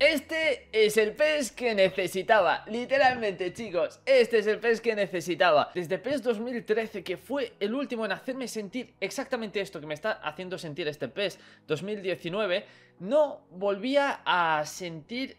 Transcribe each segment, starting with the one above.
Este es el PES que necesitaba, literalmente chicos, este es el PES que necesitaba. Desde PES 2013 que fue el último en hacerme sentir exactamente esto que me está haciendo sentir este PES 2019 No volvía a sentir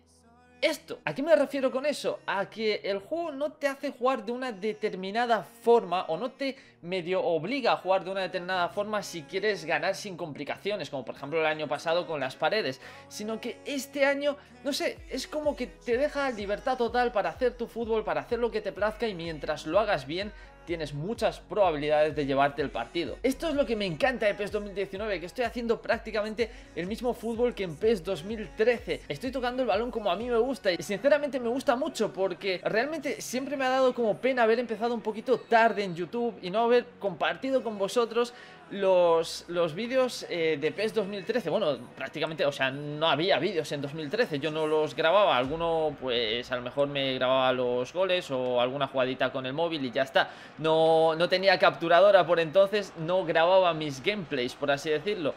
esto. ¿A qué me refiero con eso? A que el juego no te hace jugar de una determinada forma o no te medio obliga a jugar de una determinada forma si quieres ganar sin complicaciones, como por ejemplo el año pasado con las paredes, sino que este año, no sé, es como que te deja libertad total para hacer tu fútbol, para hacer lo que te plazca y mientras lo hagas bien, tienes muchas probabilidades de llevarte el partido. Esto es lo que me encanta de PES 2019, que estoy haciendo prácticamente el mismo fútbol que en PES 2013. Estoy tocando el balón como a mí me gusta y sinceramente me gusta mucho porque realmente siempre me ha dado como pena haber empezado un poquito tarde en YouTube y no haber compartido con vosotros los, los vídeos eh, de PES 2013 Bueno, prácticamente, o sea, no había vídeos en 2013 Yo no los grababa, alguno pues a lo mejor me grababa los goles O alguna jugadita con el móvil y ya está No, no tenía capturadora por entonces, no grababa mis gameplays, por así decirlo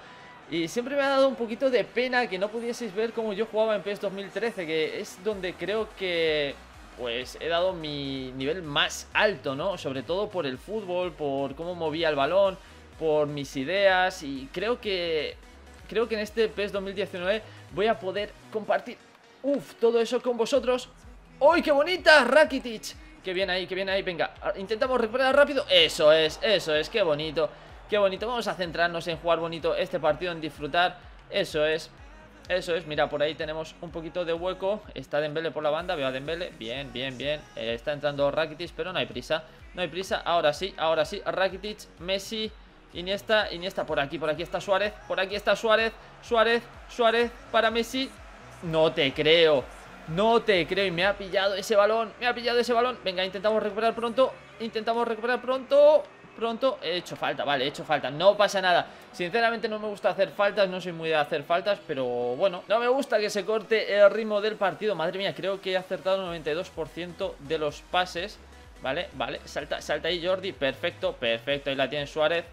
y siempre me ha dado un poquito de pena que no pudieseis ver cómo yo jugaba en PES 2013 Que es donde creo que pues he dado mi nivel más alto, ¿no? Sobre todo por el fútbol, por cómo movía el balón por mis ideas y creo que creo que en este PES 2019 voy a poder compartir uf, todo eso con vosotros. ¡Uy, qué bonita! Rakitic. Qué bien ahí, qué bien ahí. Venga, intentamos recuperar rápido. Eso es, eso es, qué bonito. Qué bonito. Vamos a centrarnos en jugar bonito este partido, en disfrutar. Eso es. Eso es, mira, por ahí tenemos un poquito de hueco Está Dembele por la banda, veo a Dembele Bien, bien, bien, eh, está entrando Rakitic Pero no hay prisa, no hay prisa Ahora sí, ahora sí, Rakitic, Messi Iniesta, Iniesta, por aquí, por aquí está Suárez Por aquí está Suárez, Suárez, Suárez Para Messi, no te creo No te creo y me ha pillado ese balón Me ha pillado ese balón, venga, intentamos recuperar pronto Intentamos recuperar pronto Pronto, he hecho falta, vale, he hecho falta No pasa nada, sinceramente no me gusta hacer faltas No soy muy de hacer faltas, pero bueno No me gusta que se corte el ritmo del partido. Madre mía, creo que he acertado el 92% de los pases. Vale, vale, salta, salta ahí Jordi Perfecto, perfecto, ahí la tiene Suárez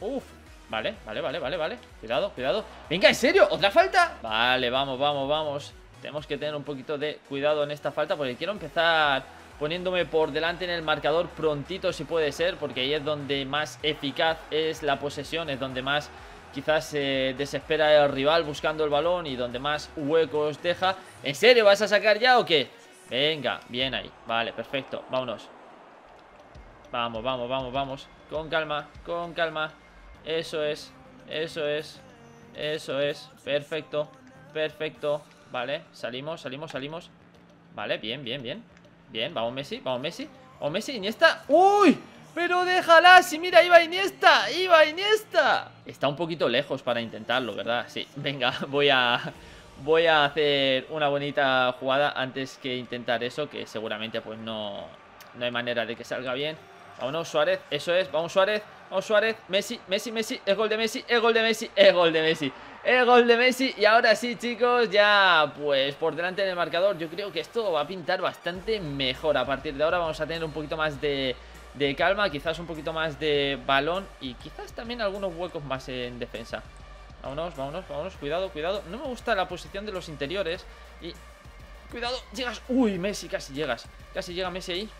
Uf, vale, vale, vale, vale, vale. Cuidado, cuidado. Venga, ¿en serio? ¿Otra falta? Vale, vamos, vamos, vamos. Tenemos que tener un poquito de cuidado en esta falta Porque quiero empezar poniéndome por delante en el marcador prontito si puede ser Porque ahí es donde más eficaz es la posesión Es donde más quizás se desespera el rival buscando el balón Y donde más huecos deja. ¿En serio vas a sacar ya o qué? Venga, bien ahí, vale, perfecto, vámonos. Vamos, vamos, vamos, vamos. Con calma, con calma eso es, eso es Eso es, perfecto Perfecto, vale Salimos, salimos, salimos. Vale, bien, bien, bien. Bien, vamos Messi, vamos Messi. Vamos Messi, Iniesta. ¡Uy! Pero déjala, si mira, iba Iniesta Iba Iniesta. Está un poquito lejos para intentarlo, ¿verdad? Sí, venga, voy a... Voy a hacer una bonita jugada antes que intentar eso Que seguramente pues no, no hay manera de que salga bien. Vámonos, Suárez, eso es, vamos Suárez Vamos Suárez, Messi, Messi, Messi El gol de Messi, el gol de Messi, el gol de Messi El gol de Messi. Y ahora sí, chicos, ya pues por delante del marcador Yo creo que esto va a pintar bastante mejor. A partir de ahora vamos a tener un poquito más de, de calma Quizás un poquito más de balón Y quizás también algunos huecos más en defensa. Vámonos, vámonos, vámonos. Cuidado, cuidado. No me gusta la posición de los interiores Y... Cuidado, llegas. Uy, Messi, casi llegas. Casi llega Messi ahí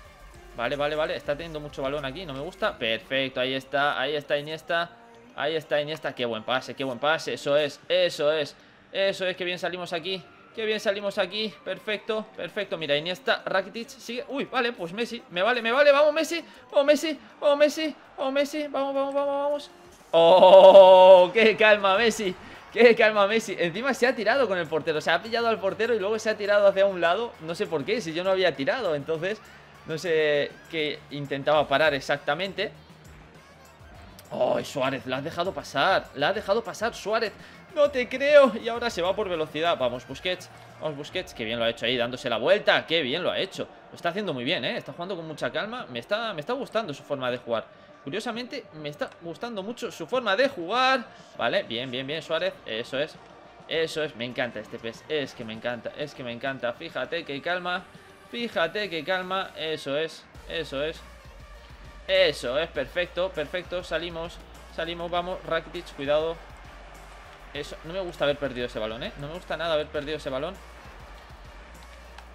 Vale, vale, vale, está teniendo mucho balón aquí, no me gusta Perfecto, ahí está, ahí está Iniesta Ahí está Iniesta, qué buen pase, qué buen pase Eso es, eso es, eso es, qué bien salimos aquí Qué bien salimos aquí, perfecto, perfecto Mira, Iniesta, Rakitic, sigue Uy, vale, pues Messi, me vale, me vale, vamos Messi Vamos Messi, vamos Messi, vamos Messi Vamos, vamos, vamos, vamos ¡Oh! ¡Qué calma Messi! ¡Qué calma Messi! Encima se ha tirado con el portero Se ha pillado al portero y luego se ha tirado hacia un lado No sé por qué, si yo no había tirado Entonces no sé qué intentaba parar exactamente. ¡Oh, Suárez! La has dejado pasar. La ha dejado pasar, Suárez. No te creo. Y ahora se va por velocidad. Vamos, Busquets. Vamos, Busquets. Qué bien lo ha hecho ahí, dándose la vuelta. Qué bien lo ha hecho. Lo está haciendo muy bien, ¿eh? Está jugando con mucha calma. Me está, me está gustando su forma de jugar. Curiosamente, me está gustando mucho su forma de jugar. Vale, bien, bien, bien, Suárez. Eso es. Eso es. Me encanta este pez. Es que me encanta. Es que me encanta. Fíjate que calma. Fíjate que calma, eso es, eso es. Eso es, perfecto, perfecto Salimos, salimos, vamos Rakitic, cuidado. Eso, no me gusta haber perdido ese balón, eh No me gusta nada haber perdido ese balón.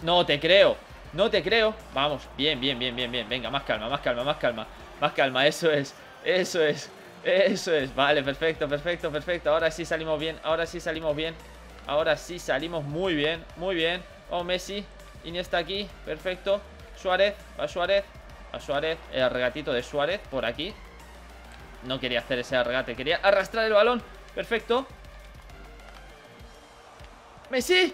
No te creo, no te creo. Vamos, bien, bien, bien, bien, bien. Venga, más calma, más calma, más calma Más calma, eso es, eso es Eso es, vale, perfecto, perfecto, perfecto. Ahora sí salimos bien, ahora sí salimos bien Ahora sí salimos muy bien, muy bien. Oh, Messi, Iniesta aquí, perfecto Suárez, va Suárez A Suárez, el regatito de Suárez por aquí No quería hacer ese regate Quería arrastrar el balón, perfecto Messi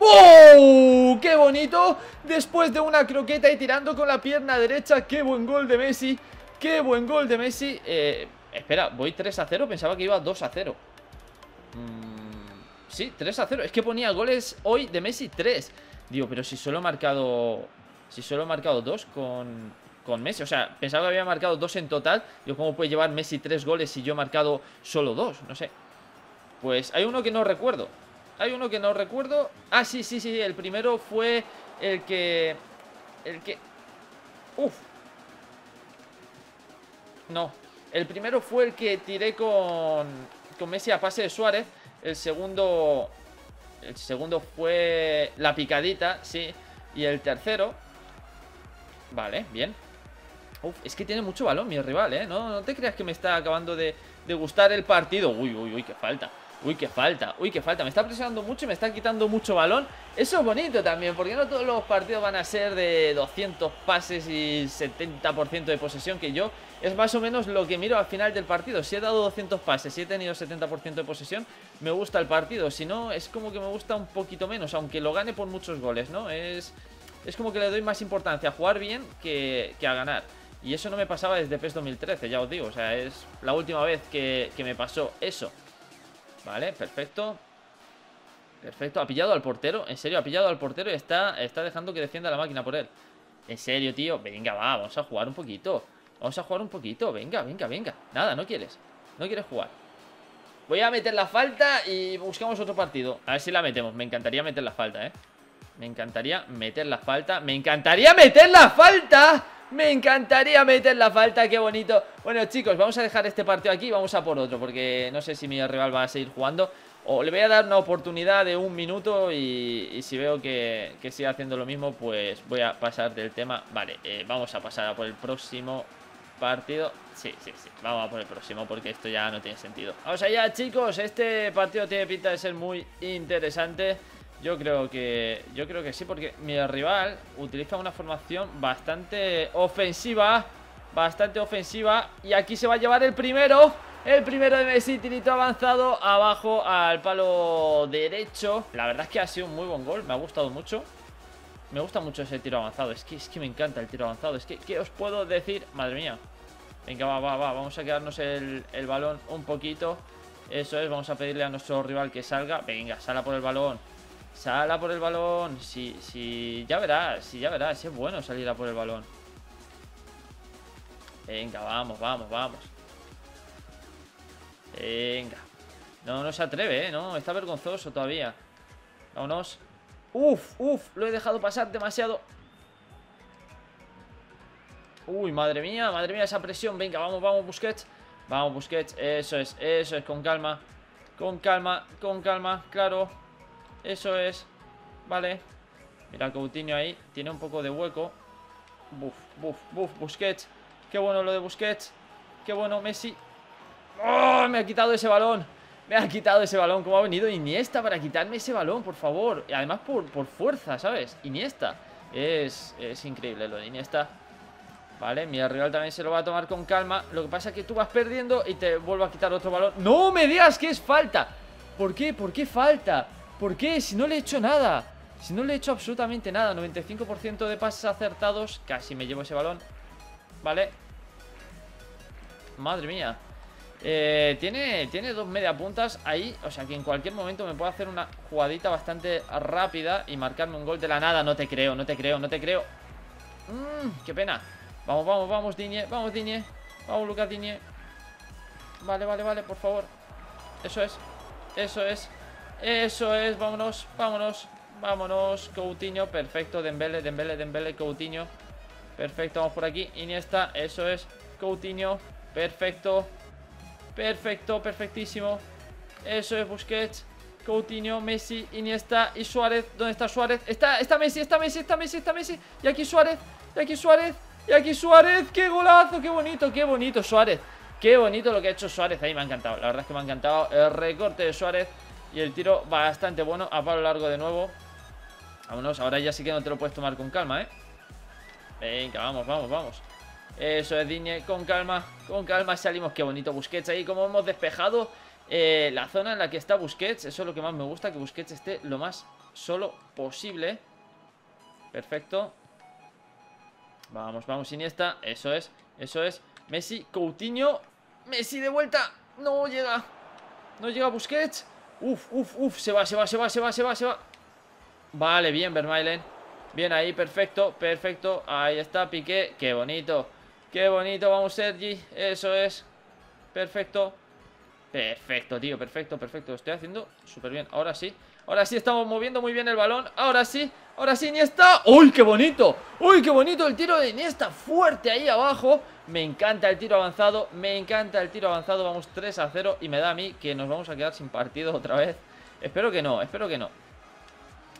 ¡Oh! ¡Qué bonito! Después de una croqueta y tirando con la pierna derecha ¡Qué buen gol de Messi! ¡Qué buen gol de Messi! Eh, espera, voy 3 a 0 Pensaba que iba 2 a 0 mm, Sí, 3 a 0 Es que ponía goles hoy de Messi 3 Digo, pero si solo he marcado... Si solo he marcado 2 con, con Messi O sea, pensaba que había marcado 2 en total Digo, ¿cómo puede llevar Messi 3 goles si yo he marcado solo 2? No sé Pues hay uno que no recuerdo hay uno que no recuerdo. Ah, sí, sí, sí. El primero fue el que... El que... Uf. No. El primero fue el que tiré con... Con Messi a pase de Suárez. El segundo... El segundo fue la picadita, sí. Y el tercero... Vale, bien. Uf, es que tiene mucho balón mi rival, ¿eh? No, no te creas que me está acabando de, de gustar el partido. Uy, uy, uy, qué falta. Uy, qué falta, uy, qué falta. Me está presionando mucho y me está quitando mucho balón. Eso es bonito también, porque no todos los partidos van a ser de 200 pases y 70% de posesión Que yo es más o menos lo que miro al final del partido. Si he dado 200 pases, si he tenido 70% de posesión Me gusta el partido, si no es como que me gusta un poquito menos Aunque lo gane por muchos goles, ¿no? Es, es como que le doy más importancia a jugar bien que, a ganar. Y eso no me pasaba desde PES 2013, ya os digo. O sea, es la última vez que, que me pasó eso Vale, perfecto. Perfecto, ha pillado al portero. En serio, ha pillado al portero y está, está dejando que defienda la máquina por él. En serio, tío, venga, va, vamos a jugar un poquito. Vamos a jugar un poquito, venga, venga, venga. Nada, no quieres, no quieres jugar. Voy a meter la falta y buscamos otro partido. A ver si la metemos, me encantaría meter la falta, eh Me encantaría meter la falta. Me encantaría meter la falta me encantaría meter la falta, qué bonito. Bueno chicos, vamos a dejar este partido aquí Vamos a por otro, porque no sé si mi rival va a seguir jugando. O le voy a dar una oportunidad de un minuto Y, si veo que, sigue haciendo lo mismo Pues voy a pasar del tema. Vale, eh, vamos a pasar a por el próximo partido. Sí, sí, sí, vamos a por el próximo Porque esto ya no tiene sentido. Vamos allá chicos, este partido tiene pinta de ser muy interesante yo creo que yo creo que sí, porque mi rival utiliza una formación bastante ofensiva, bastante ofensiva y aquí se va a llevar el primero, el primero de Messi, tirito avanzado abajo al palo derecho. La verdad es que ha sido un muy buen gol, me ha gustado mucho. Me gusta mucho ese tiro avanzado, es que, es que me encanta el tiro avanzado, es que, ¿qué os puedo decir? Madre mía. Venga, va, va, va, vamos a quedarnos el, el balón un poquito. Eso es, vamos a pedirle a nuestro rival que salga. Venga, sala por el balón. Sala por el balón. Si, si, ya verás, si ya verás. Es bueno salir a por el balón. Venga, vamos, vamos, vamos. Venga. No, no se atreve, ¿eh? No, está vergonzoso todavía. Vámonos. Uf, uf, lo he dejado pasar demasiado. Uy, madre mía, madre mía, esa presión. Venga, vamos, vamos, Busquets. Vamos, Busquets. Eso es, eso es, con calma. Con calma, con calma, claro. Eso es Vale Mira Coutinho ahí Tiene un poco de hueco Buf, buf, buf Busquets Qué bueno lo de Busquets Qué bueno Messi ¡Oh! Me ha quitado ese balón Me ha quitado ese balón ¿Cómo ha venido Iniesta para quitarme ese balón? Por favor Y además por, por fuerza, ¿sabes? Iniesta es, es increíble lo de Iniesta Vale, mi rival también se lo va a tomar con calma Lo que pasa es que tú vas perdiendo y te vuelvo a quitar otro balón ¡No me digas que es falta! ¿Por qué? ¿Por qué falta? ¿Por qué? Si no le he hecho nada. Si no le he hecho absolutamente nada. 95% de pases acertados. Casi me llevo ese balón. Vale Madre mía. Eh, tiene, tiene dos media puntas ahí. O sea que en cualquier momento me puede hacer una jugadita bastante rápida Y marcarme un gol de la nada. No te creo, no te creo, no te creo. Mmm, qué pena. Vamos, vamos, vamos, Diñe, vamos, Diñe. Vamos, Lucas Diñe. Vale, vale, vale, por favor. Eso es, eso es eso es, vámonos, vámonos Vámonos, Coutinho, perfecto. Dembele, Dembele, Dembele, Coutinho. Perfecto, vamos por aquí, Iniesta Eso es, Coutinho, perfecto. Perfecto, perfectísimo. Eso es, Busquets. Coutinho, Messi, Iniesta y Suárez. ¿Dónde está Suárez? Está, está Messi, está Messi, está Messi, está Messi. Y aquí Suárez, y aquí Suárez Y aquí Suárez, qué golazo, qué bonito, qué bonito Suárez Qué bonito lo que ha hecho Suárez ahí, me ha encantado La verdad es que me ha encantado. El recorte de Suárez Y el tiro bastante bueno A palo largo de nuevo. Vámonos, ahora ya sí que no te lo puedes tomar con calma, ¿eh? Venga, vamos, vamos, vamos. Eso es, Diñe, con calma Con calma salimos, qué bonito Busquets ahí Como hemos despejado eh, la zona en la que está Busquets. Eso es lo que más me gusta Que Busquets esté lo más solo posible. Perfecto. Vamos, vamos, Iniesta. Eso es, eso es. Messi, Coutinho. Messi de vuelta. No llega No llega Busquets Uf, uf, uf Se va, se va, se va, se va, se va, se va. Vale, bien, Vermailen Bien ahí, perfecto, perfecto. Ahí está, Piqué, qué bonito Qué bonito, vamos Sergi, eso es. Perfecto. Perfecto, tío, perfecto, perfecto. Lo estoy haciendo súper bien, ahora sí Ahora sí estamos moviendo muy bien el balón Ahora sí, ahora sí, Iniesta. ¡Uy, qué bonito! ¡Uy, qué bonito el tiro de Iniesta! Fuerte ahí abajo. Me encanta el tiro avanzado Me encanta el tiro avanzado. Vamos 3 a 0 Y me da a mí que nos vamos a quedar sin partido otra vez. Espero que no, espero que no.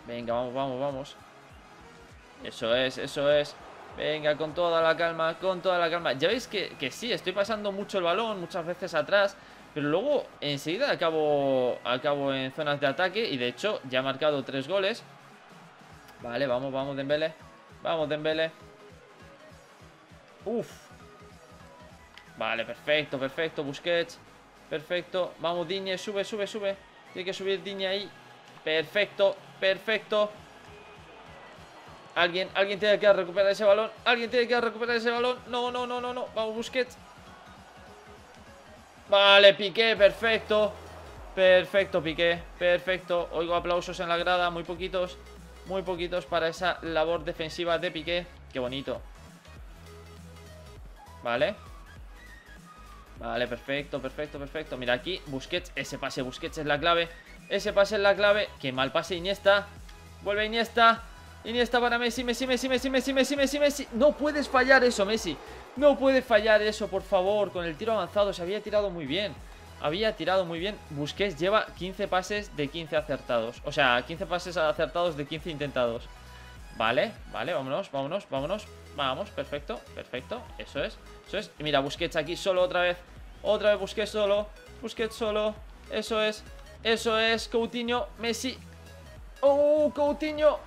Venga, vamos, vamos, vamos. Eso es, eso es. Venga, con toda la calma, con toda la calma. Ya veis que, que sí, estoy pasando mucho el balón Muchas veces atrás Pero luego enseguida acabo, acabo en zonas de ataque Y de hecho ya he marcado tres goles Vale, vamos, vamos Dembele Vamos Dembele Uf. Vale, perfecto, perfecto Busquets. Perfecto, vamos Diñe, sube, sube, sube. Tiene que subir Diñe ahí. Perfecto, perfecto. Alguien, alguien tiene que recuperar ese balón. Alguien tiene que recuperar ese balón. No, no, no, no, no. Vamos, Busquets. Vale, Piqué, perfecto. Perfecto, Piqué, perfecto. Oigo aplausos en la grada, muy poquitos Muy poquitos para esa labor defensiva de Piqué. Qué bonito. Vale. Vale, perfecto, perfecto, perfecto. Mira aquí, Busquets, ese pase Busquets es la clave. Ese pase es la clave. Qué mal pase Iniesta. Vuelve Iniesta. Iniesta para Messi, Messi, Messi, Messi, Messi, Messi, Messi, Messi. No puedes fallar eso, Messi. No puedes fallar eso, por favor. Con el tiro avanzado, se había tirado muy bien Había tirado muy bien. Busquets lleva 15 pases de 15 acertados. O sea, 15 pases acertados de 15 intentados. Vale, vale, vámonos, vámonos, vámonos. Vamos, perfecto, perfecto. Eso es, eso es. Y mira, Busquets aquí solo otra vez. Otra vez Busquets solo Busquets solo. Eso es, eso es. Coutinho, Messi. Oh, Coutinho.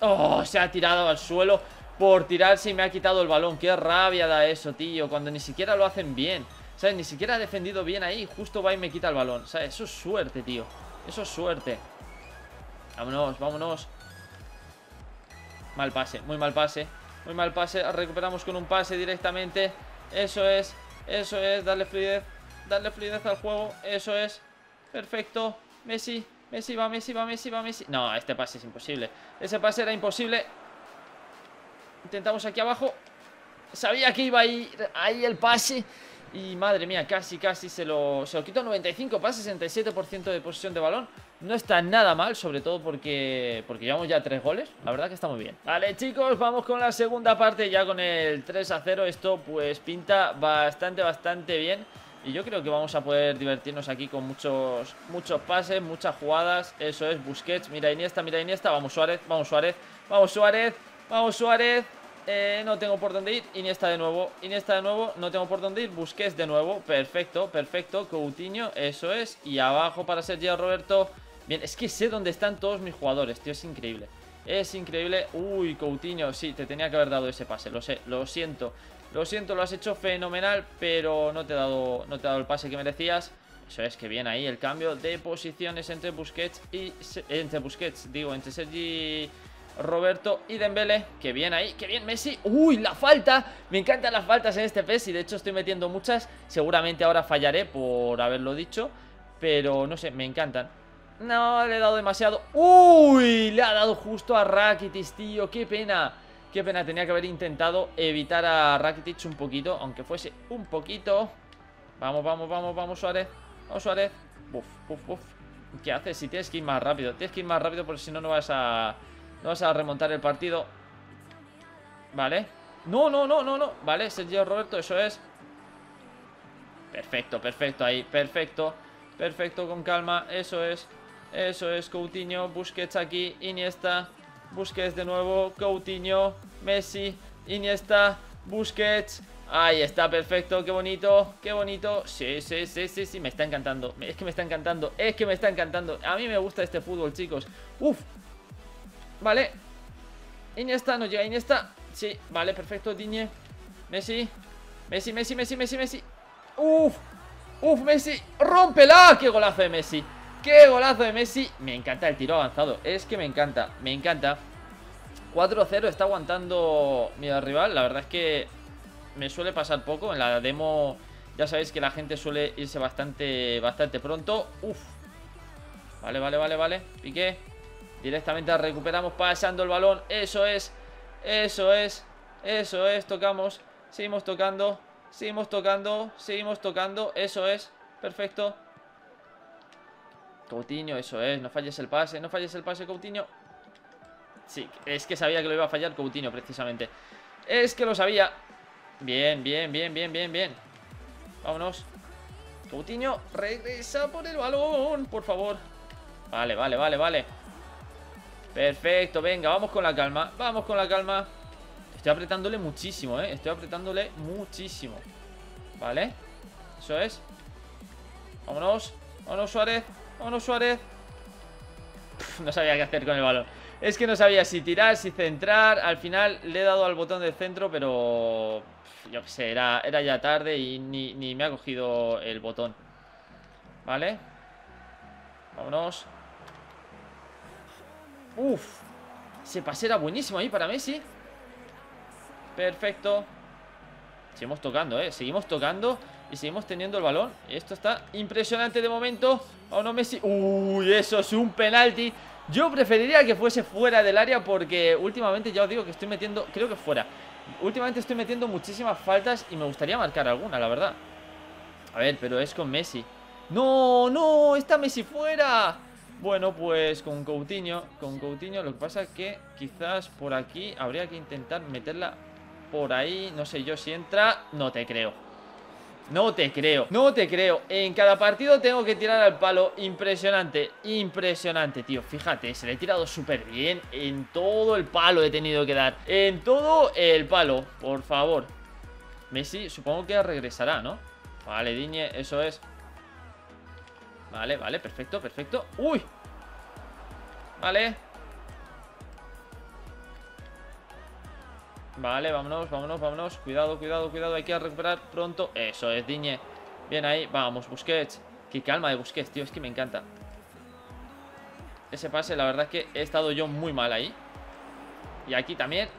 Oh, se ha tirado al suelo por tirarse y me ha quitado el balón. Qué rabia da eso, tío. Cuando ni siquiera lo hacen bien. ¿Sabes? Ni siquiera ha defendido bien ahí. Justo va y me quita el balón. Eso es suerte, tío. Eso es suerte. Vámonos, vámonos. Mal pase, muy mal pase. Muy mal pase. Recuperamos con un pase directamente. Eso es. Eso es. Darle fluidez. Darle fluidez al juego. Eso es. Perfecto. Messi. Messi, va Messi, va Messi, va Messi No, este pase es imposible Ese pase era imposible Intentamos aquí abajo Sabía que iba a ir ahí el pase Y madre mía, casi, casi se lo, se lo quito 95 pases, 67% de posesión de balón. No está nada mal, sobre todo porque Porque llevamos ya tres goles. La verdad que está muy bien. Vale chicos, vamos con la segunda parte. Ya con el 3 a 0 Esto pues pinta bastante, bastante bien. Y yo creo que vamos a poder divertirnos aquí con muchos muchos pases, muchas jugadas. Eso es, Busquets, mira Iniesta, mira Iniesta. Vamos Suárez, vamos Suárez, vamos Suárez, vamos Suárez. Eh, no tengo por dónde ir. Iniesta de nuevo, Iniesta de nuevo. No tengo por dónde ir. Busquets de nuevo. Perfecto, perfecto. Coutinho, eso es. Y abajo para Sergio Roberto. Bien, es que sé dónde están todos mis jugadores, tío. Es increíble. Es increíble. Uy, Coutinho, sí, te tenía que haber dado ese pase. Lo sé, lo siento. Lo siento, lo has hecho fenomenal, pero no te he dado, no te dado el pase que merecías. Eso es que bien ahí el cambio de posiciones entre Busquets y... Entre Busquets, digo, entre Sergi... Roberto y Dembele, que bien ahí, que bien Messi. Uy, la falta, me encantan las faltas en este PES Y de hecho estoy metiendo muchas. Seguramente ahora fallaré por haberlo dicho Pero no sé, me encantan. No, le he dado demasiado. Uy, le ha dado justo a Rakitic, tío Qué pena. Qué pena, tenía que haber intentado evitar a Rakitic un poquito Aunque fuese un poquito. Vamos, vamos, vamos, vamos Suárez. Vamos Suárez. ¿Qué haces? Si tienes que ir más rápido Tienes que ir más rápido porque si no, no vas a... Vas a remontar el partido. Vale. No, no, no, no, no. Vale, Sergio Roberto, eso es. Perfecto, perfecto ahí Perfecto. Perfecto, con calma, eso es Eso es, Coutinho, Busquets aquí Iniesta, Busquets de nuevo Coutinho, Messi, Iniesta Busquets. Ahí está, perfecto, qué bonito, qué bonito. Sí, sí, sí, sí, sí, me está encantando. Es que me está encantando, es que me está encantando. A mí me gusta este fútbol, chicos. Uf, vale. Iniesta, no llega Iniesta. Sí, vale, perfecto, Diñe. Messi, Messi, Messi, Messi, Messi, Messi. Uf, uf, Messi. Rómpela, qué golazo de Messi. Qué golazo de Messi. Me encanta el tiro avanzado, es que me encanta, me encanta. 4-0 está aguantando mi rival. La verdad es que me suele pasar poco. En la demo ya sabéis que la gente suele irse bastante, bastante pronto. Uf. Vale, vale, vale, vale. Piqué. Directamente recuperamos pasando el balón. Eso es. Eso es. Eso es. Tocamos. Seguimos tocando. Seguimos tocando. Seguimos tocando. Eso es. Perfecto. Coutinho, eso es. No falles el pase. No falles el pase, Coutinho. Sí, es que sabía que lo iba a fallar Coutinho, precisamente. Es que lo sabía. Bien, bien, bien, bien, bien, bien Vámonos Coutinho, regresa por el balón Por favor Vale, vale, vale, vale Perfecto, venga, vamos con la calma Vamos con la calma. Estoy apretándole muchísimo, eh Estoy apretándole muchísimo. Vale Eso es. Vámonos Vámonos Suárez Vámonos Suárez. No sabía qué hacer con el balón. Es que no sabía si tirar, si centrar. Al final le he dado al botón de centro Pero yo qué sé, era, ya tarde y ni, me ha cogido el botón. ¿Vale? Vámonos. Uf. Ese pase era buenísimo ahí para Messi. Perfecto. Seguimos tocando, ¿eh? Seguimos tocando y seguimos teniendo el balón. Esto está impresionante de momento. Vámonos, Messi. Uy, eso es un penalti. Yo preferiría que fuese fuera del área porque últimamente ya os digo que estoy metiendo, creo que fuera. Últimamente estoy metiendo muchísimas faltas y me gustaría marcar alguna, la verdad. A ver, pero es con Messi. ¡No, no! ¡Está Messi fuera! Bueno, pues con Coutinho, con Coutinho lo que pasa es que quizás por aquí habría que intentar meterla por ahí. No sé yo si entra. No te creo. No te creo, no te creo En cada partido tengo que tirar al palo Impresionante, impresionante, tío Fíjate, se le he tirado súper bien En todo el palo he tenido que dar En todo el palo, por favor Messi supongo que regresará, ¿no? Vale, Diñe, eso es Vale, vale, perfecto, perfecto. ¡Uy! Vale. Vale, vámonos, vámonos, vámonos. Cuidado, cuidado, cuidado, hay que recuperar pronto. Eso es, Diñe. Bien ahí, vamos, Busquets. Qué calma de Busquets, tío, es que me encanta. Ese pase, la verdad es que he estado yo muy mal ahí. Y aquí también.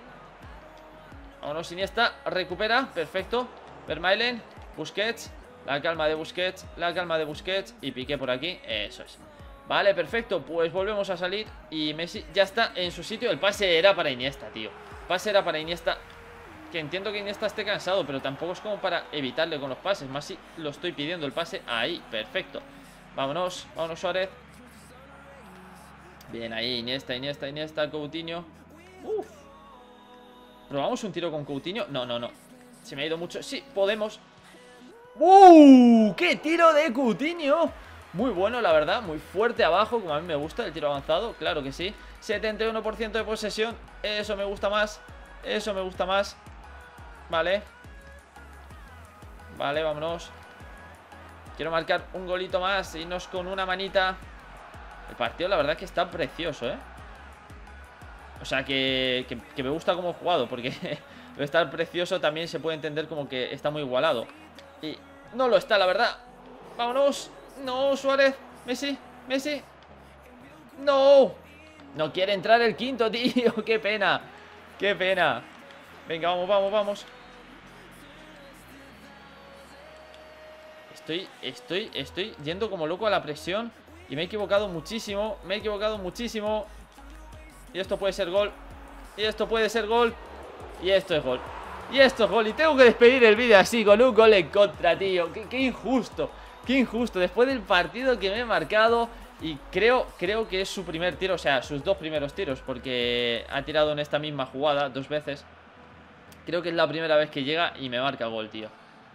Vámonos, Iniesta, recupera, perfecto. Vermaelen, Busquets La calma de Busquets, la calma de Busquets Y piqué por aquí, eso es. Vale, perfecto, pues volvemos a salir Y Messi ya está en su sitio. El pase era para Iniesta, tío. Pase era para Iniesta Que entiendo que Iniesta esté cansado Pero tampoco es como para evitarle con los pases. Más si lo estoy pidiendo el pase Ahí, perfecto. Vámonos, vámonos Suárez. Bien ahí, Iniesta, Iniesta, Iniesta Coutinho. Uf. ¿Probamos un tiro con Coutinho? No, no, no. Se me ha ido mucho. Sí, podemos ¡Uh! ¡Qué tiro de Coutinho! Muy bueno, la verdad, muy fuerte abajo Como a mí me gusta, el tiro avanzado, claro que sí 71% de posesión Eso me gusta más Eso me gusta más Vale Vale, vámonos Quiero marcar un golito más Irnos con una manita El partido la verdad es que está precioso, ¿eh? O sea, que, que, me gusta como he jugado Porque estar precioso también se puede entender como que está muy igualado Y no lo está, la verdad Vámonos No, Suárez Messi, Messi No no quiere entrar el quinto, tío. Qué pena. Qué pena. Venga, vamos, vamos, vamos. Estoy, estoy, estoy yendo como loco a la presión. Y me he equivocado muchísimo. Me he equivocado muchísimo. Y esto puede ser gol. Y esto puede ser gol. Y esto es gol. Y esto es gol. Y tengo que despedir el vídeo así, con un gol en contra, tío. Qué, qué injusto. Qué injusto. Después del partido que me he marcado... Y creo, creo que es su primer tiro, o sea, sus dos primeros tiros, porque ha tirado en esta misma jugada dos veces. Creo que es la primera vez que llega y me marca gol, tío.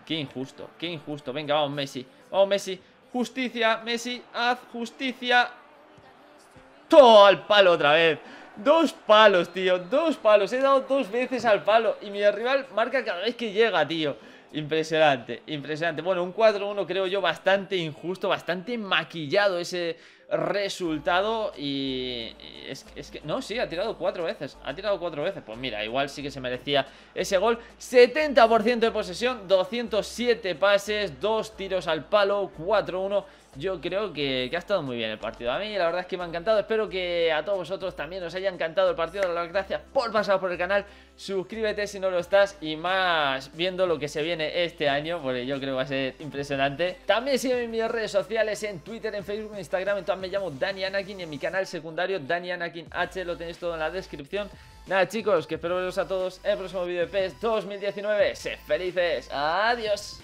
Qué injusto, qué injusto. Venga, vamos Messi, vamos Messi. justicia, Messi, haz justicia. Todo al palo otra vez. Dos palos, tío, dos palos. He dado dos veces al palo y mi rival marca cada vez que llega, tío. Impresionante, impresionante. Bueno, un 4-1 creo yo bastante injusto, bastante maquillado ese resultado y, es, que, no, sí, ha tirado cuatro veces, ha tirado cuatro veces, pues mira, igual sí que se merecía ese gol, 70% de posesión, 207 pases, dos tiros al palo, 4-1, yo creo que, ha estado muy bien el partido. A mí la verdad es que me ha encantado. Espero que a todos vosotros también os haya encantado el partido. Gracias por pasar por el canal. Suscríbete si no lo estás y más viendo lo que se viene este año, porque yo creo que va a ser impresionante. También sígueme en mis redes sociales, en Twitter, en Facebook, en Instagram. Entonces me llamo Dani Anakin y en mi canal secundario Dani Anakin H. Lo tenéis todo en la descripción. Nada chicos, que espero veros a todos en el próximo vídeo de PES 2019. Sed felices. Adiós.